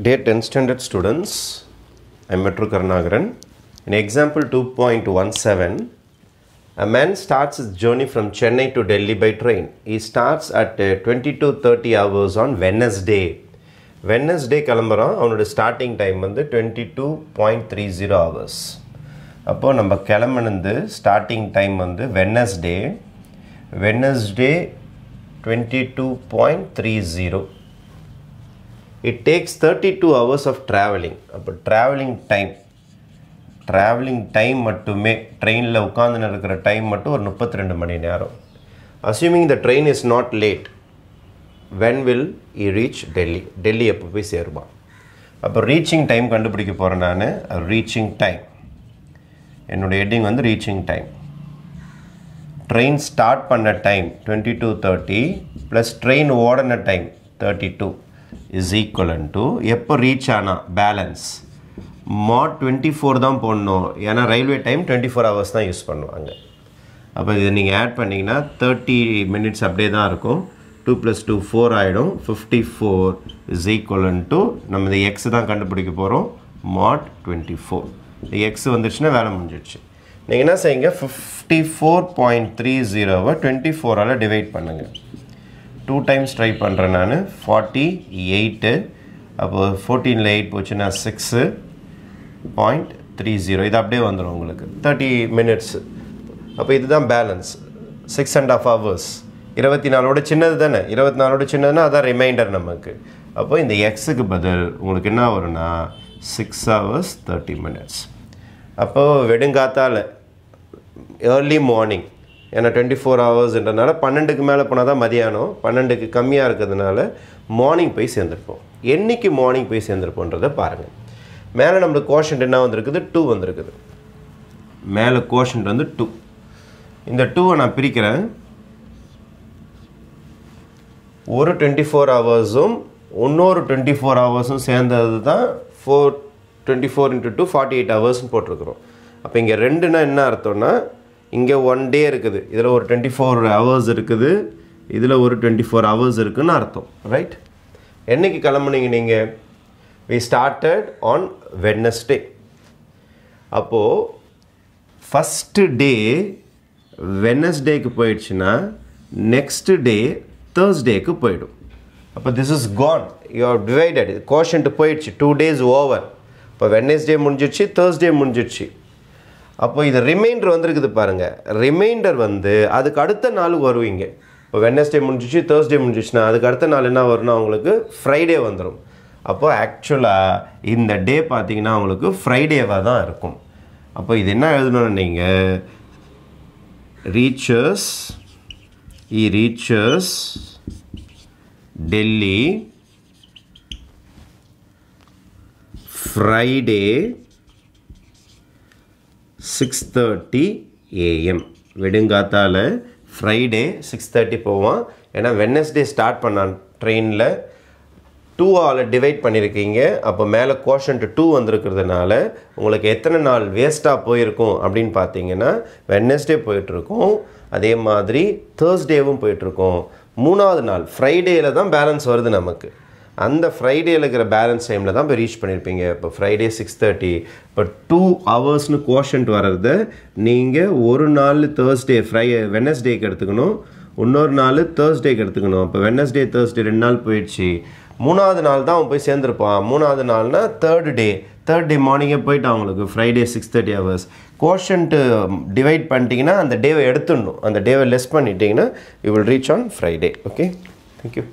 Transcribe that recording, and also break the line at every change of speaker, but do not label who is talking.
Dear 10th standard students, I am Metro Karnagaran. In example 2.17, a man starts his journey from Chennai to Delhi by train. He starts at uh, 22:30 hours on Wednesday. Wednesday கிளம்புறோம் அவனோட starting time வந்து twenty two point three zero hours அப்போது நம்ம கிளம்புனது starting time வந்து Wednesday Wednesday twenty two point three zero it takes thirty two hours of travelling அப்போ travelling time travelling time மட்டுமே ட்ரெயினில் உட்காந்துன்னு இருக்கிற டைம் மட்டும் ஒரு முப்பத்தி ரெண்டு மணி நேரம். Assuming the train is not late when will I reach Delhi Delhi எப்போ போய் சேருவான்? அப்போ ரீச்சிங் டைம் கண்டுபிடிக்க போகிறேன் நான். ரீச்சிங் டைம் என்னோடய ஹெட்டிங் வந்து ரீச்சிங் டைம் ட்ரெயின் ஸ்டார்ட் பண்ண time twenty two thirty plus train ஓடின time thirty two is equal to எப்போ ரீச் ஆனால் பேலன்ஸ் மாட் டுவெண்ட்டி ஃபோர் தான் போடணும். ஏன்னா railway time twenty four hours தான் யூஸ் பண்ணுவாங்க. அப்போ இதை நீங்கள் ஆட் பண்ணிங்கன்னா தேர்ட்டி மினிட்ஸ் அப்படியே தான் இருக்கும். டூ ப்ளஸ் டூ ஃபோர் ஆகிடும் fifty four is equal to நம்ம இந்த எக்ஸ் தான் கண்டுபிடிக்க போகிறோம் மாட் டுவெண்ட்டி ஃபோர் இந்த எக்ஸ் வந்துடுச்சுன்னா வேலை முடிஞ்சிடுச்சு நீங்கள் என்ன செய்யுங்க? ஃபிஃப்டி ஃபோர் பாயிண்ட் த்ரீ ஜீரோவை டுவெண்ட்டி ஃபோரால் டிவைட் பண்ணுங்கள் டூ டைம்ஸ் ட்ரை பண்ணுறேன் நான். ஃபார்ட்டி எயிட்டு அப்போது ஃபோர்டீனில் எயிட் போச்சுன்னா சிக்ஸு பாயிண்ட் த்ரீ ஜீரோ இது அப்படியே வந்துடும் உங்களுக்கு. தேர்ட்டி மினிட்ஸு அப்போ இதுதான் balance six and half hours இருபத்தி நாலோட சின்னது தானே? இருபத்தி நாலோட சின்னதுன்னா அதான் ரிமைண்டர் நமக்கு. அப்போ இந்த எக்ஸுக்கு பதில் உங்களுக்கு என்ன வரும்னா சிக்ஸ் ஹவர்ஸ் தேர்ட்டி மினிட்ஸ் அப்போது வெடுங்காத்தால் ஏர்லி மார்னிங் ஏன்னா டுவெண்ட்டி ஃபோர் ஹவர்ஸ்ன்றனால பன்னெண்டுக்கு மேலே போனால் தான் மதியானம் பன்னெண்டுக்கு கம்மியாக இருக்கிறதுனால மார்னிங் போய் சேர்ந்துருப்போம். என்றைக்கு மார்னிங் போய் சேர்ந்துருப்போன்றதை பாருங்கள் மேலே நம்மளுக்கு கோஷன்ட் என்ன வந்திருக்குது? டூ வந்திருக்குது. மேலே கோஷன்ட் வந்து டூ இந்த டூவை நான் பிரிக்கிறேன். ஒரு டுவெண்ட்டி ஃபோர் ஹவர்ஸும் இன்னொரு டுவெண்ட்டி ஃபோர் ஹவர்ஸும் சேர்ந்தது தான் four twenty four into two forty eight ஹவர்ஸ்னு போட்டிருக்கிறோம். அப்போ இங்கே ரெண்டுனா என்ன அர்த்தம்னா இங்கே ஒன் டே இருக்குது. இதில் ஒரு டுவெண்ட்டி ஃபோர் ஹவர்ஸ் இருக்குது. இதில் ஒரு டுவெண்ட்டி ஃபோர் ஹவர்ஸ் இருக்குதுன்னு அர்த்தம். ரைட் என்றைக்கு கிளம்புனீங்க நீங்கள் வி ஸ்டார்டட் ஆன் வெட்னஸ்டே அப்போது ஃபஸ்ட்டு டே வெட்னஸ்டேக்கு போயிடுச்சுன்னா நெக்ஸ்ட்டு டே தேர்ஸ்டேக்கு போயிடும். அப்போ this is con you are divided quotient போயிடுச்சு. டூ டேஸ் ஓவர் இப்போ வெட்னஸ்டே முடிஞ்சிடுச்சு தேர்ஸ்டே முடிஞ்சிடுச்சு. அப்போ இது ரிமைண்டர் வந்துருக்குது பாருங்கள் ரிமைண்டர் வந்து அதுக்கு அடுத்த நாள் வருவீங்க இப்போ வெனஸ்டே முடிஞ்சிச்சு தேர்ஸ்டே முடிஞ்சிச்சுன்னா அதுக்கு அடுத்த நாள் என்ன வரும்னா உங்களுக்கு ஃப்ரைடே வந்துடும் அப்போது ஆக்சுவலாக இந்த டே பார்த்தீங்கன்னா உங்களுக்கு ஃப்ரைடேவாக தான் இருக்கும். அப்போ இது என்ன எழுதணும்னு நீங்கள் reaches he reaches Delhi Friday six thirty AM விடுங்காத்தால் Friday six thirty போவான் ஏன்னா வெனஸ்டே ஸ்டார்ட் பண்ணான் ட்ரெயினில் டூ ஆல் டிவைட் பண்ணியிருக்கீங்க அப்போ மேலே கோஷன்ட்டு டூ வந்திருக்கிறதுனால உங்களுக்கு எத்தனை நாள் வேஸ்ட்டாக போயிருக்கும் அப்படின்னு பார்த்தீங்கன்னா வெட்னஸ்டே போயிட்டுருக்கோம். அதே மாதிரி தேர்ஸ்டேவும் போயிட்டுருக்கோம். மூணாவது நாள் ஃப்ரைடேயில் தான் பேலன்ஸ் வருது நமக்கு. அந்த ஃப்ரைடேயில் இருக்கிற பேலன்ஸ் டைமில் தான் இப்போ ரீச் பண்ணியிருப்பீங்க இப்போ ஃப்ரைடே சிக்ஸ் தேர்ட்டி இப்போ டூ ஹவர்ஸ்னு கோஷன்ட் வர்றது நீங்கள் ஒரு நாள் தேர்ஸ்டே ஃப்ரை வெனஸ்டேக்கு எடுத்துக்கணும். இன்னொரு நாள் தேர்ஸ்டேக்கு எடுத்துக்கணும். இப்போ வெனஸ்டே தேர்ஸ்டே ரெண்டு நாள் போயிடுச்சு. மூணாவது நாள் தான் அவன் போய் சேர்ந்துருப்பான். மூணாவது நாள்னா தேர்டு டே தேர்ட் டே மார்னிங்கே போயிட்டு அவங்களுக்கு. Friday six thirty hours quotient divide பண்ணிட்டீங்கன்னா அந்த டேவை எடுத்துடணும். அந்த டேவை லெஸ் பண்ணிட்டீங்கன்னா you will reach on Friday okay thank you